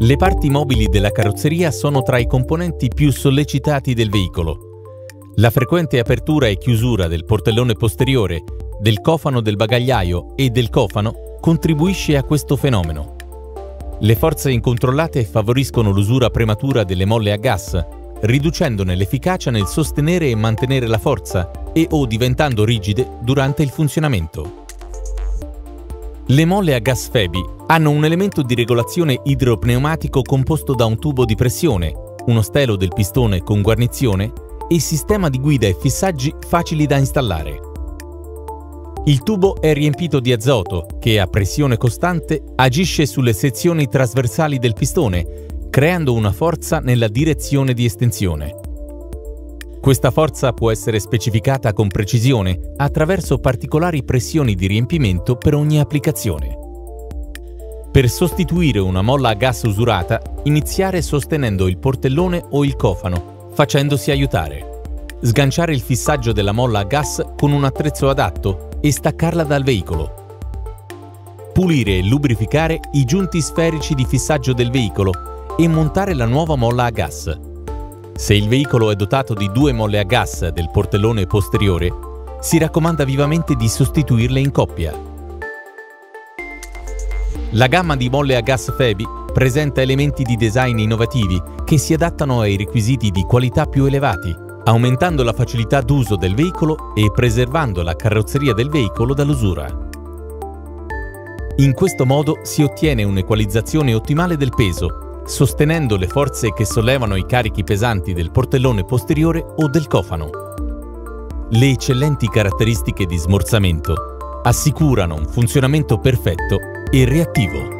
Le parti mobili della carrozzeria sono tra i componenti più sollecitati del veicolo. La frequente apertura e chiusura del portellone posteriore, del cofano del bagagliaio e del cofano contribuisce a questo fenomeno. Le forze incontrollate favoriscono l'usura prematura delle molle a gas, riducendone l'efficacia nel sostenere e mantenere la forza e o diventando rigide durante il funzionamento. Le molle a gas Febi hanno un elemento di regolazione idropneumatico composto da un tubo di pressione, uno stelo del pistone con guarnizione e sistema di guida e fissaggi facili da installare. Il tubo è riempito di azoto che a pressione costante agisce sulle sezioni trasversali del pistone, creando una forza nella direzione di estensione. Questa forza può essere specificata con precisione attraverso particolari pressioni di riempimento per ogni applicazione. Per sostituire una molla a gas usurata, iniziare sostenendo il portellone o il cofano, facendosi aiutare. Sganciare il fissaggio della molla a gas con un attrezzo adatto e staccarla dal veicolo. Pulire e lubrificare i giunti sferici di fissaggio del veicolo e montare la nuova molla a gas. Se il veicolo è dotato di due molle a gas del portellone posteriore, si raccomanda vivamente di sostituirle in coppia. La gamma di molle a gas Febi presenta elementi di design innovativi che si adattano ai requisiti di qualità più elevati, aumentando la facilità d'uso del veicolo e preservando la carrozzeria del veicolo dall'usura. In questo modo si ottiene un'equalizzazione ottimale del peso sostenendo le forze che sollevano i carichi pesanti del portellone posteriore o del cofano. Le eccellenti caratteristiche di smorzamento assicurano un funzionamento perfetto e reattivo.